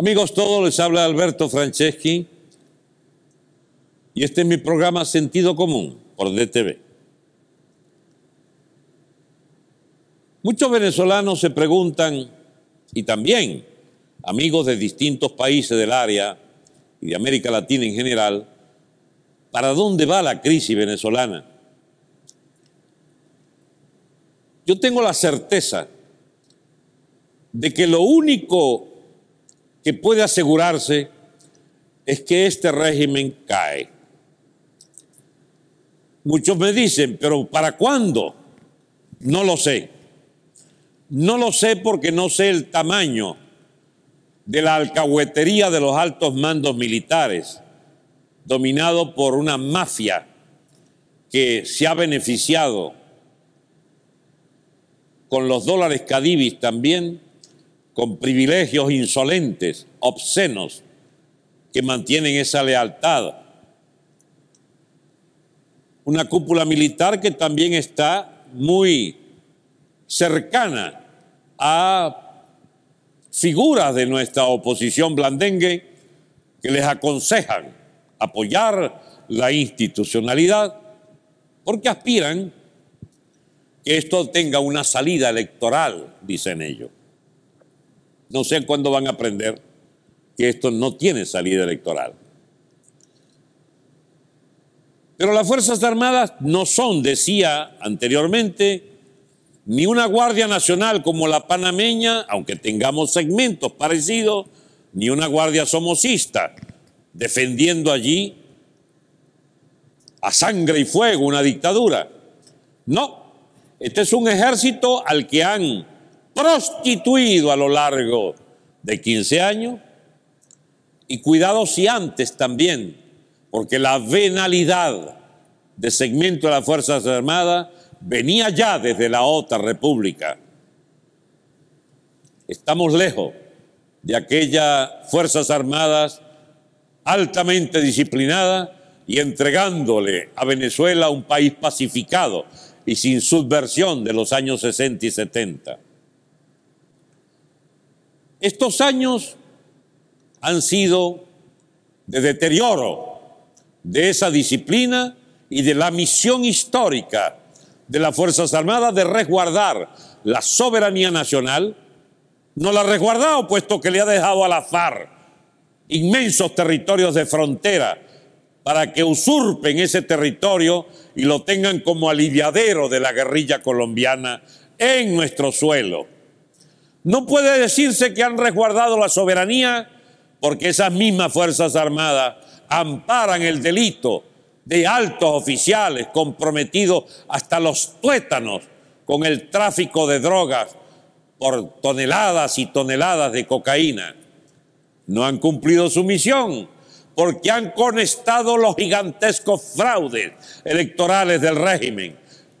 Amigos todos, les habla Alberto Franceschi y este es mi programa Sentido Común por DTV. Muchos venezolanos se preguntan, y también amigos de distintos países del área y de América Latina en general, ¿para dónde va la crisis venezolana? Yo tengo la certeza de que lo único que puede asegurarse es que este régimen cae. Muchos me dicen, pero ¿para cuándo? No lo sé. No lo sé porque no sé el tamaño de la alcahuetería de los altos mandos militares, dominado por una mafia que se ha beneficiado con los dólares cadivis también con privilegios insolentes, obscenos, que mantienen esa lealtad. Una cúpula militar que también está muy cercana a figuras de nuestra oposición blandengue que les aconsejan apoyar la institucionalidad porque aspiran que esto tenga una salida electoral, dicen ellos. No sé cuándo van a aprender que esto no tiene salida electoral. Pero las Fuerzas Armadas no son, decía anteriormente, ni una Guardia Nacional como la panameña, aunque tengamos segmentos parecidos, ni una Guardia somocista, defendiendo allí a sangre y fuego una dictadura. No, este es un ejército al que han prostituido a lo largo de 15 años y cuidado si antes también, porque la venalidad de segmento de las Fuerzas Armadas venía ya desde la otra república. Estamos lejos de aquellas Fuerzas Armadas altamente disciplinadas y entregándole a Venezuela un país pacificado y sin subversión de los años 60 y 70. Estos años han sido de deterioro de esa disciplina y de la misión histórica de las Fuerzas Armadas de resguardar la soberanía nacional. No la ha resguardado puesto que le ha dejado a la FARC inmensos territorios de frontera para que usurpen ese territorio y lo tengan como aliviadero de la guerrilla colombiana en nuestro suelo. No puede decirse que han resguardado la soberanía porque esas mismas Fuerzas Armadas amparan el delito de altos oficiales comprometidos hasta los tuétanos con el tráfico de drogas por toneladas y toneladas de cocaína. No han cumplido su misión porque han conestado los gigantescos fraudes electorales del régimen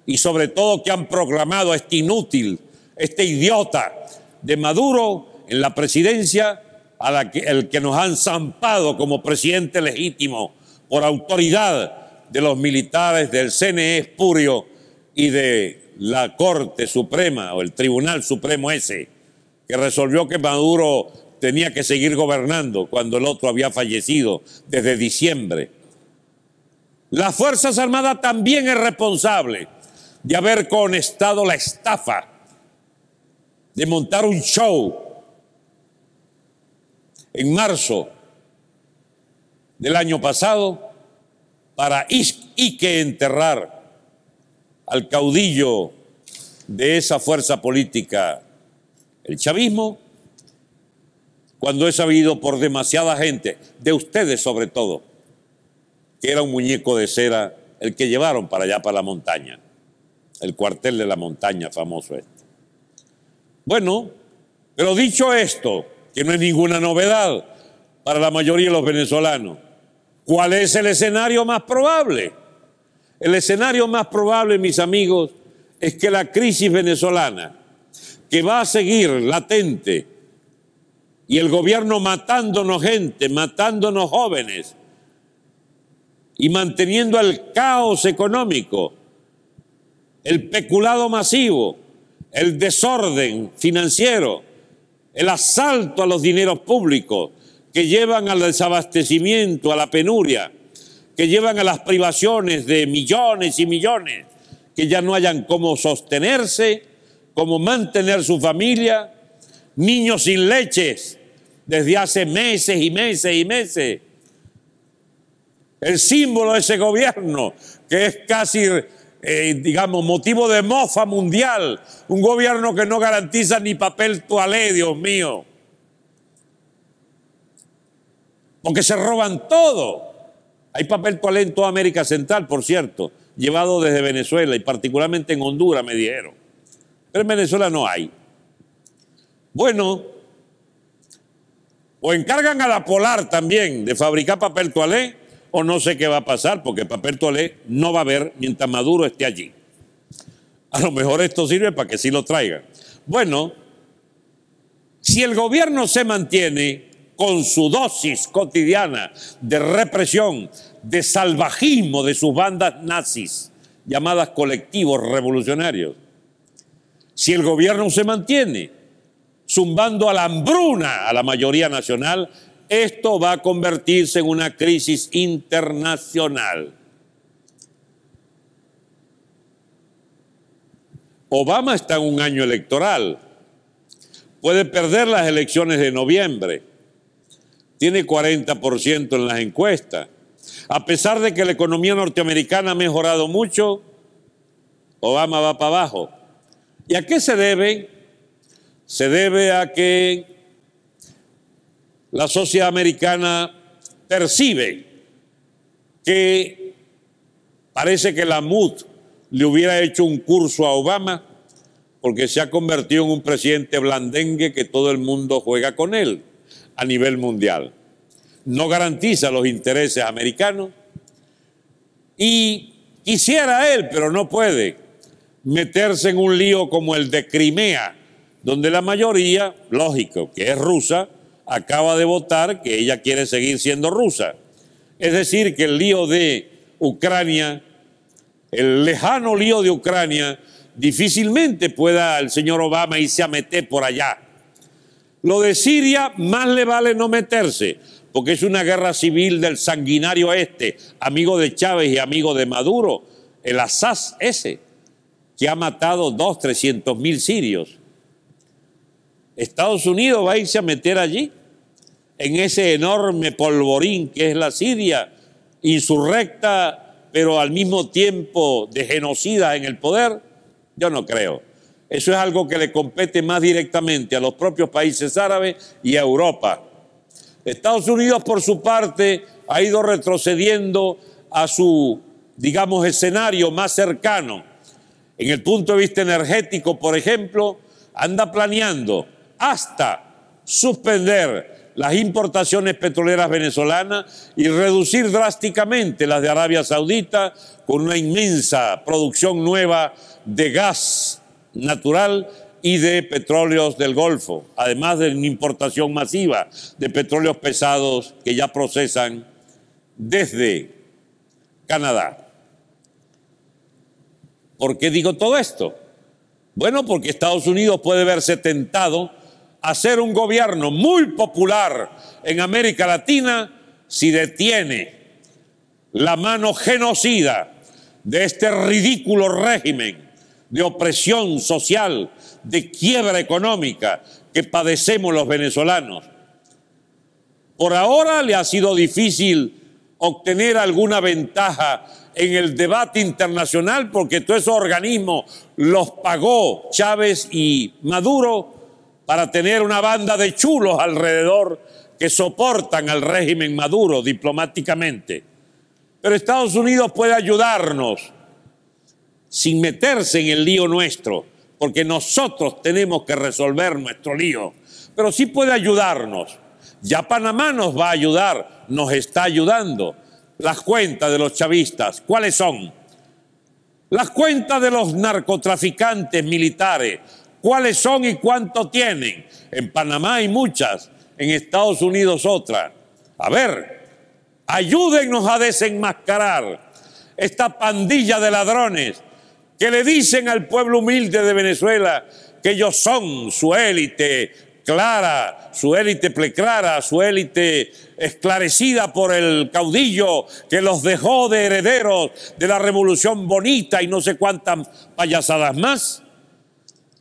y sobre todo que han proclamado a este inútil, este idiota, de Maduro en la presidencia, a la que, el que nos han zampado como presidente legítimo por autoridad de los militares del CNE espurio y de la Corte Suprema o el Tribunal Supremo ese, que resolvió que Maduro tenía que seguir gobernando cuando el otro había fallecido desde diciembre. Las Fuerzas Armadas también es responsable de haber conestado la estafa de montar un show en marzo del año pasado para y que enterrar al caudillo de esa fuerza política, el chavismo, cuando he sabido por demasiada gente, de ustedes sobre todo, que era un muñeco de cera el que llevaron para allá, para la montaña, el cuartel de la montaña famoso este. Bueno, pero dicho esto, que no es ninguna novedad para la mayoría de los venezolanos, ¿cuál es el escenario más probable? El escenario más probable, mis amigos, es que la crisis venezolana, que va a seguir latente, y el gobierno matándonos gente, matándonos jóvenes, y manteniendo el caos económico, el peculado masivo, el desorden financiero el asalto a los dineros públicos que llevan al desabastecimiento, a la penuria, que llevan a las privaciones de millones y millones, que ya no hayan cómo sostenerse, cómo mantener su familia, niños sin leches desde hace meses y meses y meses. El símbolo de ese gobierno, que es casi, eh, digamos, motivo de mofa mundial, un gobierno que no garantiza ni papel toalé, Dios mío. Porque se roban todo. Hay papel toalé en toda América Central, por cierto, llevado desde Venezuela y particularmente en Honduras, me dijeron. Pero en Venezuela no hay. Bueno, o encargan a la Polar también de fabricar papel toalé, o no sé qué va a pasar, porque papel toalé no va a haber mientras Maduro esté allí. A lo mejor esto sirve para que sí lo traigan. Bueno, si el gobierno se mantiene con su dosis cotidiana de represión, de salvajismo de sus bandas nazis, llamadas colectivos revolucionarios, si el gobierno se mantiene zumbando a la hambruna a la mayoría nacional, esto va a convertirse en una crisis internacional. Obama está en un año electoral, puede perder las elecciones de noviembre, tiene 40% en las encuestas. A pesar de que la economía norteamericana ha mejorado mucho, Obama va para abajo. ¿Y a qué se debe? Se debe a que la sociedad americana percibe que parece que la MUD le hubiera hecho un curso a Obama porque se ha convertido en un presidente blandengue que todo el mundo juega con él a nivel mundial. No garantiza los intereses americanos y quisiera él, pero no puede meterse en un lío como el de Crimea, donde la mayoría, lógico, que es rusa, acaba de votar que ella quiere seguir siendo rusa. Es decir, que el lío de Ucrania, el lejano lío de Ucrania, difícilmente pueda el señor Obama irse a meter por allá. Lo de Siria más le vale no meterse, porque es una guerra civil del sanguinario este, amigo de Chávez y amigo de Maduro, el Asaz ese que ha matado dos, trescientos mil sirios. Estados Unidos va a irse a meter allí, en ese enorme polvorín que es la Siria, insurrecta, pero al mismo tiempo de genocida en el poder. Yo no creo. Eso es algo que le compete más directamente a los propios países árabes y a Europa. Estados Unidos, por su parte, ha ido retrocediendo a su, digamos, escenario más cercano en el punto de vista energético, por ejemplo, anda planeando hasta suspender las importaciones petroleras venezolanas y reducir drásticamente las de Arabia Saudita con una inmensa producción nueva de gas natural y de petróleos del Golfo, además de una importación masiva de petróleos pesados que ya procesan desde Canadá. ¿Por qué digo todo esto? Bueno, porque Estados Unidos puede verse tentado a ser un gobierno muy popular en América Latina si detiene la mano genocida de este ridículo régimen de opresión social, de quiebra económica que padecemos los venezolanos. Por ahora le ha sido difícil obtener alguna ventaja en el debate internacional porque todos esos organismos los pagó Chávez y Maduro para tener una banda de chulos alrededor que soportan al régimen Maduro diplomáticamente. Pero Estados Unidos puede ayudarnos sin meterse en el lío nuestro, porque nosotros tenemos que resolver nuestro lío, pero sí puede ayudarnos. Ya Panamá nos va a ayudar, nos está ayudando las cuentas de los chavistas. ¿Cuáles son? Las cuentas de los narcotraficantes militares. ¿Cuáles son y cuánto tienen? En Panamá hay muchas, en Estados Unidos otras. A ver, ayúdennos a desenmascarar esta pandilla de ladrones que le dicen al pueblo humilde de Venezuela que ellos son su élite clara, su élite preclara, su élite esclarecida por el caudillo que los dejó de herederos de la revolución bonita y no sé cuántas payasadas más.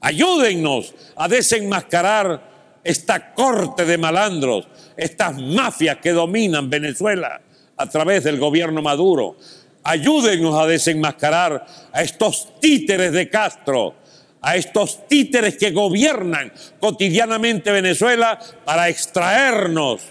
Ayúdennos a desenmascarar esta corte de malandros, estas mafias que dominan Venezuela a través del gobierno Maduro. Ayúdennos a desenmascarar a estos títeres de Castro, a estos títeres que gobiernan cotidianamente Venezuela para extraernos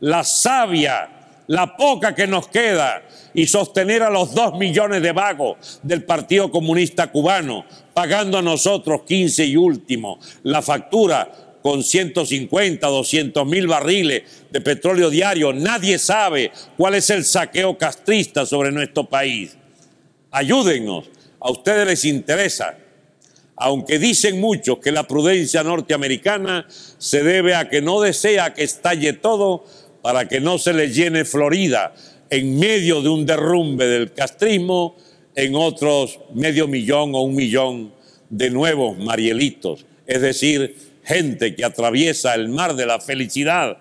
la savia, la poca que nos queda y sostener a los dos millones de vagos del Partido Comunista Cubano, pagando a nosotros 15 y último la factura con 150, 200 mil barriles de petróleo diario. Nadie sabe cuál es el saqueo castrista sobre nuestro país. Ayúdennos, a ustedes les interesa aunque dicen muchos que la prudencia norteamericana se debe a que no desea que estalle todo para que no se le llene Florida en medio de un derrumbe del castrismo en otros medio millón o un millón de nuevos marielitos, es decir, gente que atraviesa el mar de la felicidad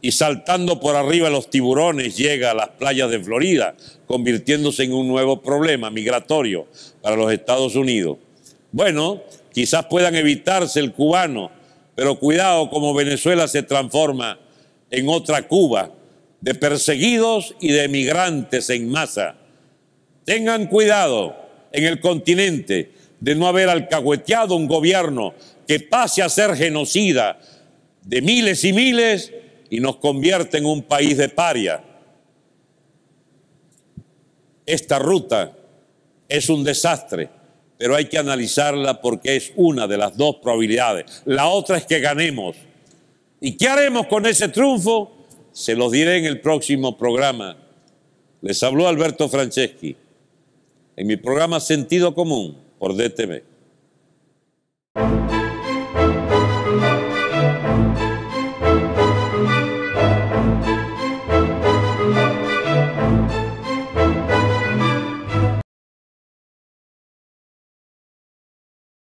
y saltando por arriba los tiburones llega a las playas de Florida, convirtiéndose en un nuevo problema migratorio para los Estados Unidos. Bueno, quizás puedan evitarse el cubano, pero cuidado como Venezuela se transforma en otra Cuba de perseguidos y de emigrantes en masa. Tengan cuidado en el continente de no haber alcahueteado un gobierno que pase a ser genocida de miles y miles y nos convierte en un país de paria. Esta ruta es un desastre pero hay que analizarla porque es una de las dos probabilidades. La otra es que ganemos. ¿Y qué haremos con ese triunfo? Se los diré en el próximo programa. Les habló Alberto Franceschi en mi programa Sentido Común por DTV.